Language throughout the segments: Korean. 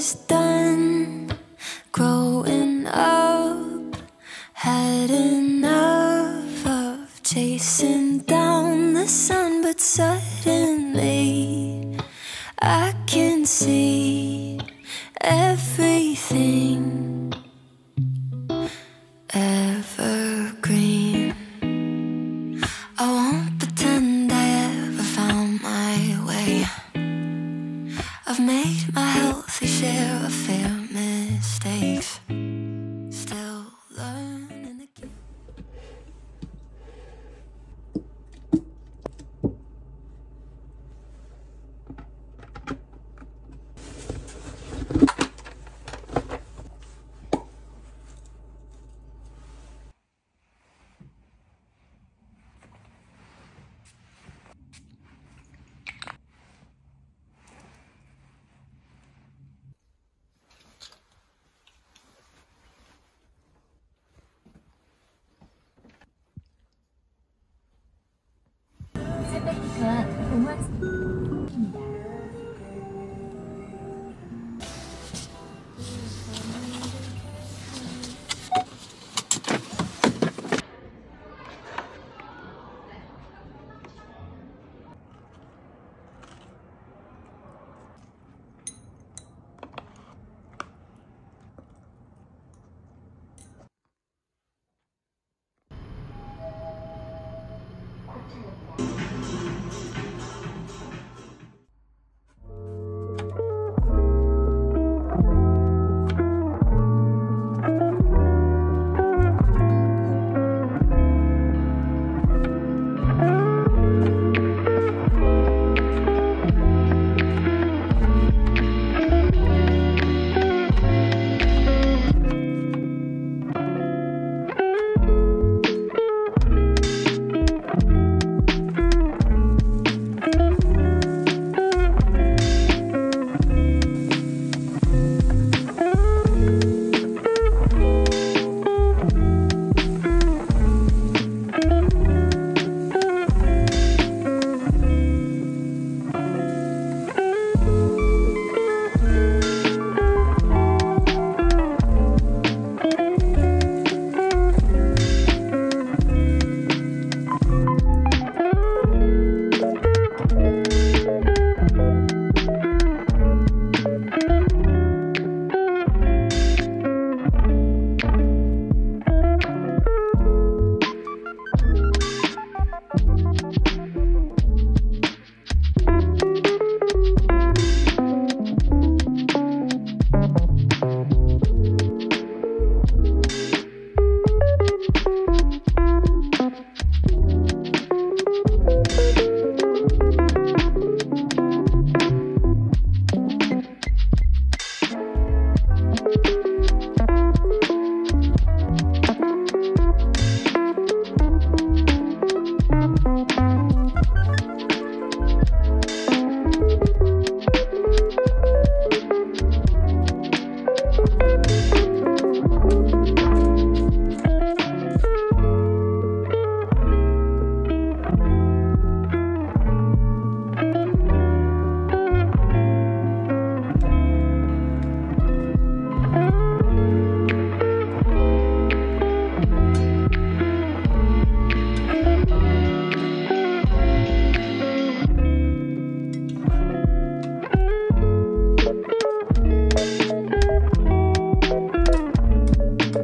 done. Bệnh 们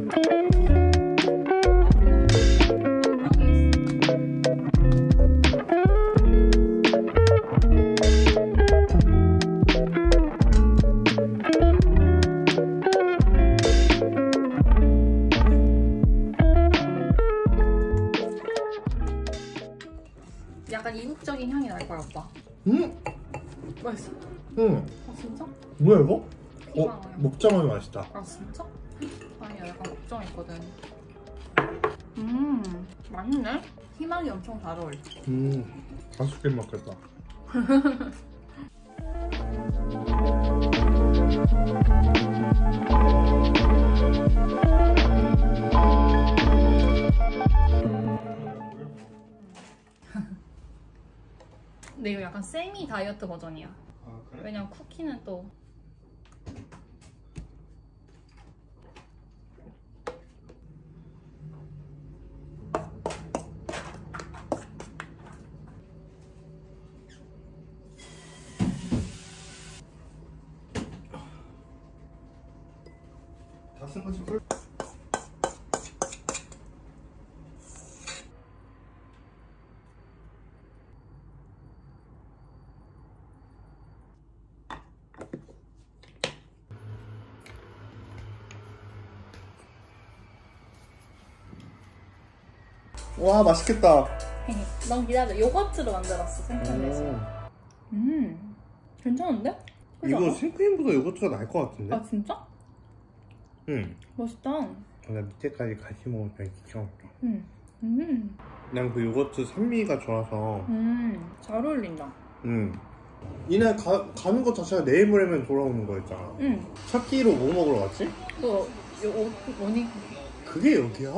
약간 맛있다. 아 진짜? 아니야 약간 걱정했거든 음 맛있네 희망이 엄청 잘 어울려 음. 다섯 개 먹겠다. 근데 이거 약간 세미 다이어트 버전이야 아 그래? 왜냐면 쿠키는 또 다쓴 거지 뭘? 와 맛있겠다. 넌 기다려. 요거트로 만들었어 생크림에서. 음, 괜찮은데? 이거 않아? 생크림보다 요거트가 나을 것 같은데? 아 진짜? 응. 맛있다. 나 밑에까지 같이 먹으니까 기가 막혀. 음, 음, 난 그 요거트 산미가 좋아서. 음, 잘 어울린다. 응. 이날 가, 가는 것 자체가 내일 모레면 돌아오는 거였잖아. 음, 첫 끼로 뭐 먹으러 갔지? 그요 옷, 뭐니? 그게 여기야?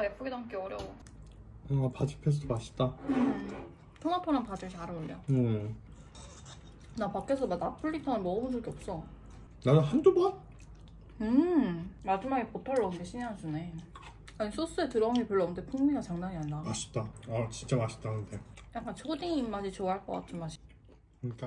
파스타 예쁘게 담기 어려워. 아 바질 페스토 맛있다. 음, 토마토랑 바질 잘 어울려. 응. 나 밖에서 막 나폴리탄을 먹어본 적이 없어. 나는 한두 번? 음, 마지막에 버터를 넣은 게 신의 한 수네. 아니 소스에 들어간 게 별로 없는데 풍미가 장난이 아냐. 맛있다. 아 진짜 맛있다 근데. 약간 초딩 입맛이 좋아할 것 같은 맛이. 맛있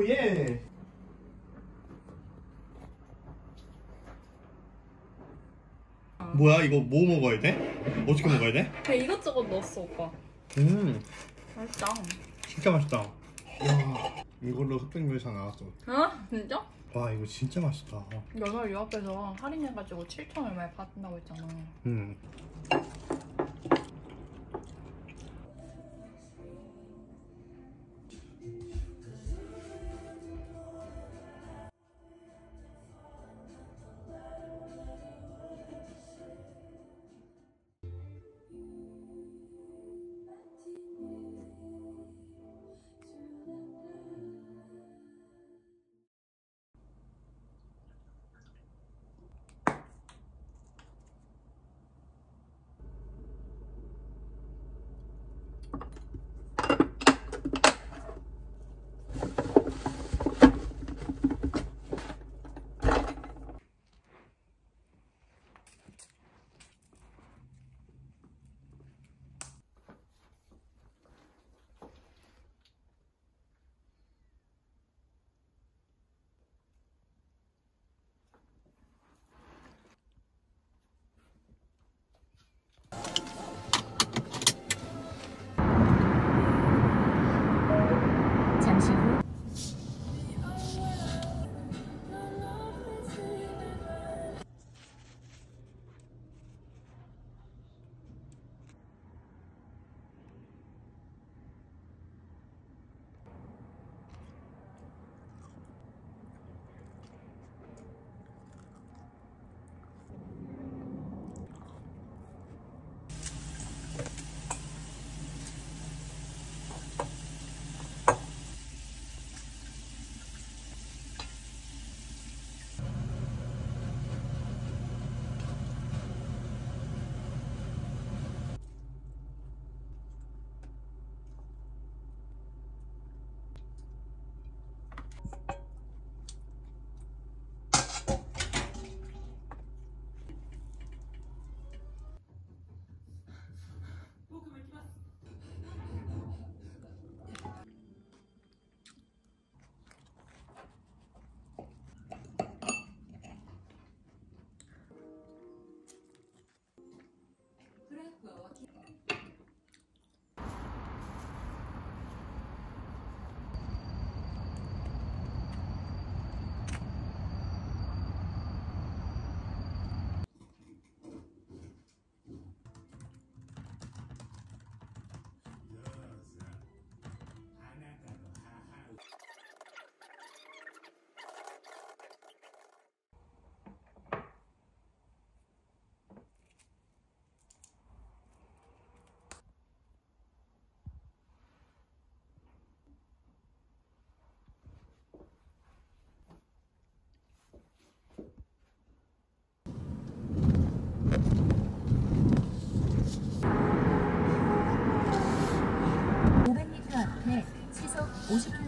오 예. 뭐야 이거 뭐 먹어야 돼? 어떻게 먹어야 돼? 그냥 이것저것 넣었어 오빠. 음 맛있다. 진짜 맛있다. 와 이걸로 흑백요리사 나왔어. 어? 진짜? 와 이거 진짜 맛있다. 연어 유 앞에서 할인해가지고 7천 얼마에 받는다고 했잖아. 음.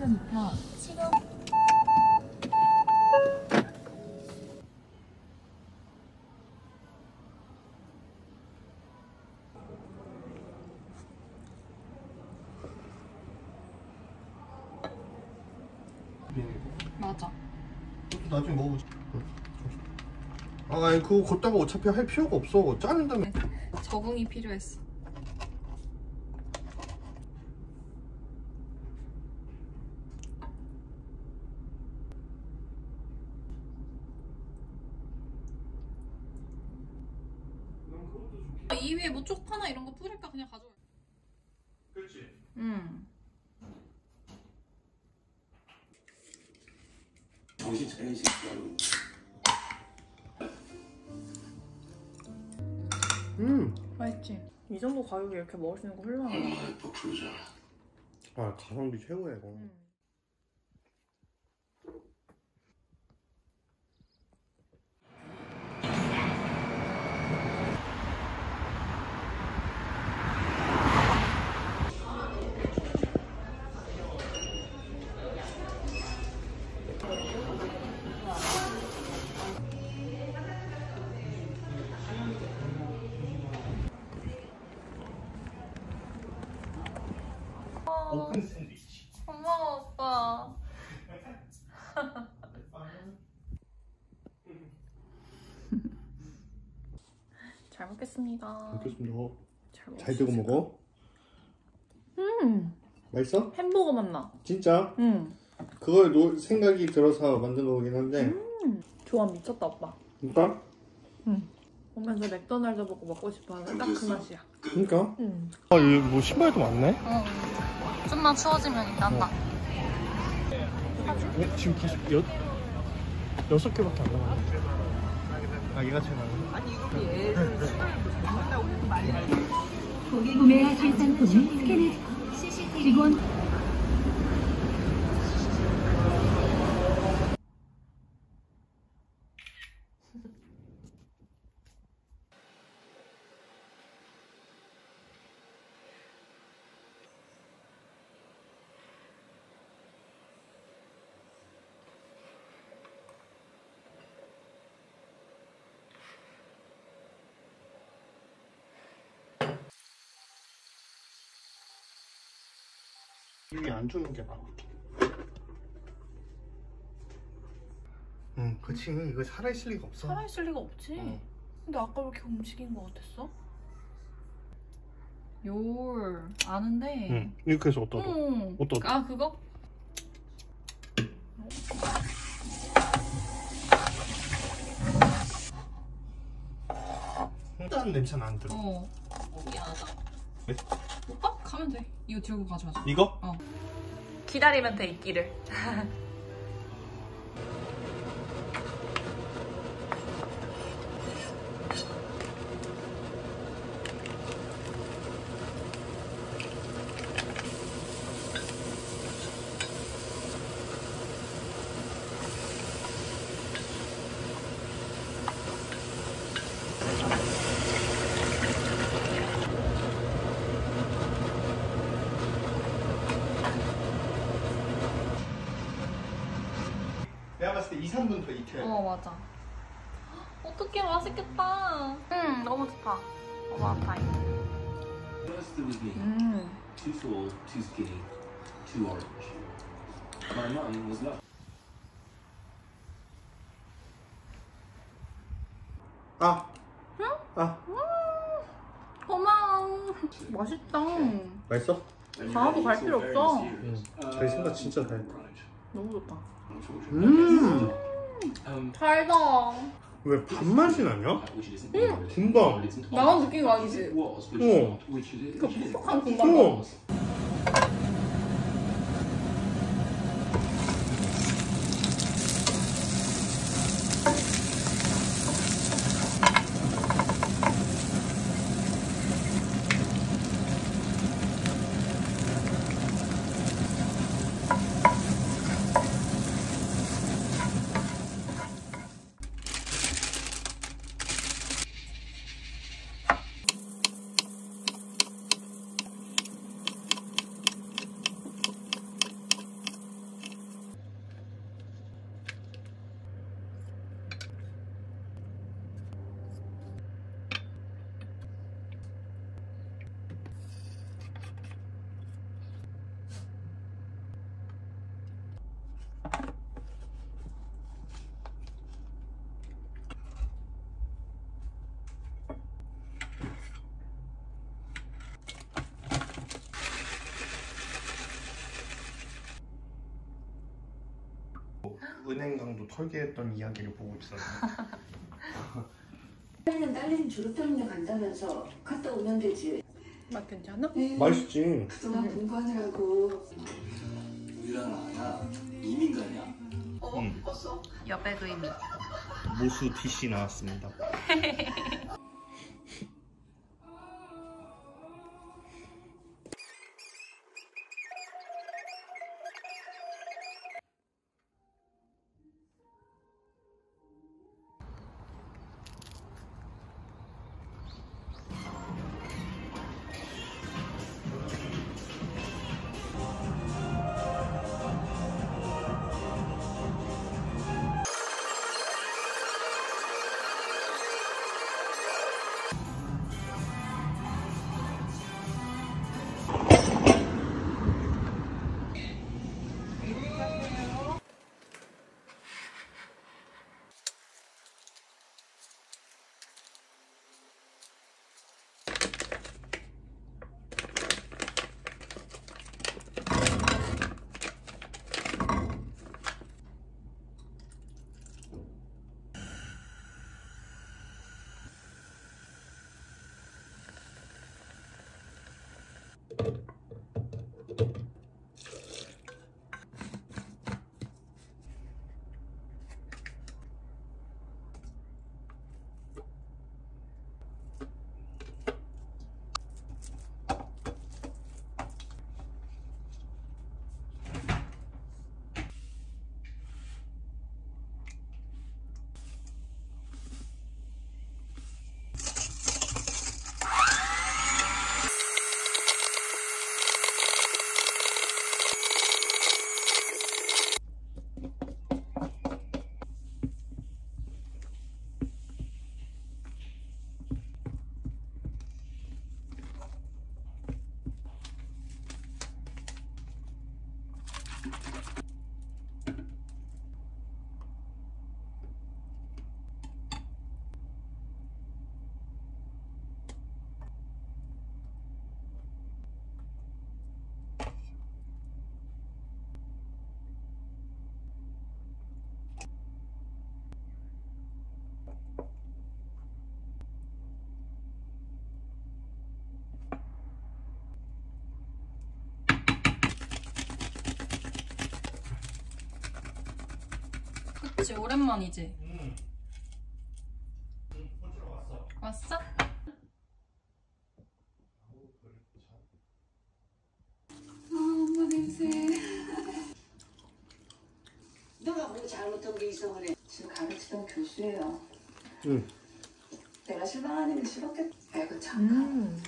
(50km) 신호 맞아. 나중에 먹어보자. 아, 아니 그거 걷다가 어차피 할 필요가 없어. 짜는 다음에. 적응이 필요했어. 이 위에 뭐 쪽파나 이런 거 뿌릴까 그냥 가져올. 그렇지. 응. 정신 차려 이 새끼야. 음. 맛있지. 이 정도 가격에 이렇게 먹을 수 있는 거 훌륭하다. 아. 아 가성비 최고야 이거. 응. 오픈 샌드위치. 고마워 오빠. 잘 먹겠습니다. 먹겠습니다. 잘, 잘 되고 먹어. 음, 맛있어? 햄버거 맛나. 진짜? 음, 그걸 놓, 생각이 들어서 만든 거긴 한데. 조합 미쳤다 오빠. 그러니까? 오면서 맥도날드 먹고 먹고 싶어하는 딱 그 맛이야. 그러니까? 음. 아, 여기 뭐 신발도 많네? 응. 좀만 추워지면 일단 나. 어, 지금 계속 여, 여섯 개밖에 안 남았네. 아, 얘가 제일 많아. 구매하실 상품을 스캔해 직원 이게 안 주는 게 나아. 응, 그치. 이거 살아있을 리가 없어. 살아있을 리가 없지. 어. 근데 아까 왜 이렇게 움직인 거 같았어? 요 아는데. 응, 이렇게 해서 어떠? 응. 어떠? 아 그거? 일단 냄새는 안 들어. 어. 미안하다. 네? 오빠 가면 돼. 이거 들고 가져가자. 이거? 기다리면 돼 있기를. 내가 봤을 때 2, 3분 더 익혀야 돼. 어 맞아. 어떻게 맛있겠다. 응 너무 좋다. 어머 다행. First there was me, 음. too tall, too skinny, too orange. My mum was lucky. 아! 아, 고마워. 맛있다. 맛있어? 다음도 갈 필요 없어. 응. 자기 생각 진짜 잘했다. 너무 좋다. 음! Um, 달다. 왜 밥맛이 나냐? 음. 금방. 나만 느낀 거 아니지? 어. 그 is. 퍽퍽한 공간. 어. 은행 강도 털게했던 이야기를 보고 있었는데 딸내미 딸내미 졸업학년 간다면서 갔다 오면 되지. 맛 괜찮아? 맛있지? 그동안 공부하느라고. 우리랑 아야 이민간이야. 응. 여백 의미. 모수 DC 나왔습니다 그치 오랜만이지. 왔어? 엄마 냄새. 너가 뭐 잘못한 게 있어 그래. 지금 가르치던 교수예요. 응. 내가 실망하는 게 싫었겠다. 아이고 참.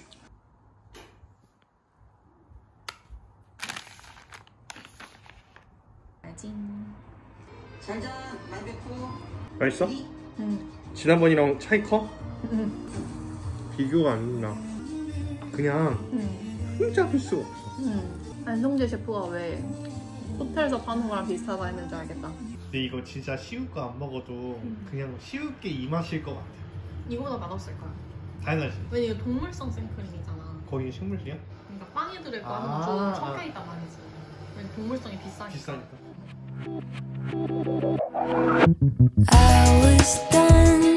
잘자 만백호. 맛있어? 응. 지난번이랑 차이 커? 비교가 안 나. 그냥 응. 흠잡을 수가 없어. 응. 안성재 셰프가 왜 호텔에서 파는 거랑 비슷하다 했는지 알겠다. 근데 이거 진짜 쉬울 거 안 먹어도 그냥 쉬울 게 이 맛일 것 같아. 이거보다 맛없을 거야. 당연하지. 왜냐 이거 동물성 생크림이잖아. 거기 식물이야? 그러니까 빵에 들을 거 아, 하면 좀 아. 섞여 있단 말이지. 왜냐 동물성이 비싸니까. 비싸니까. I was done